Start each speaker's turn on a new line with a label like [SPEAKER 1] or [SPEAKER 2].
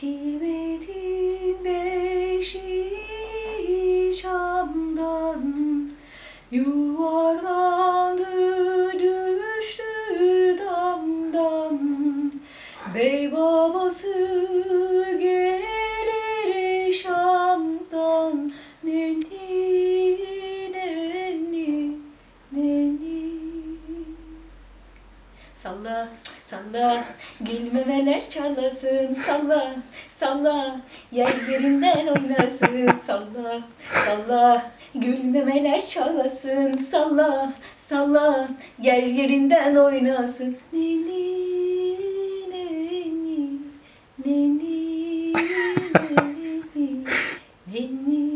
[SPEAKER 1] Tibet'in beşiği Şam'dan Yuvarlandı düştü damdan. Bey babası gelir Şam'dan. Nenni nenni nenni Salla salla gülmemeler çalasın salla salla yer yerinden oynasın salla salla gülmemeler çalasın salla salla yer yerinden oynasın neni neni neni neni neni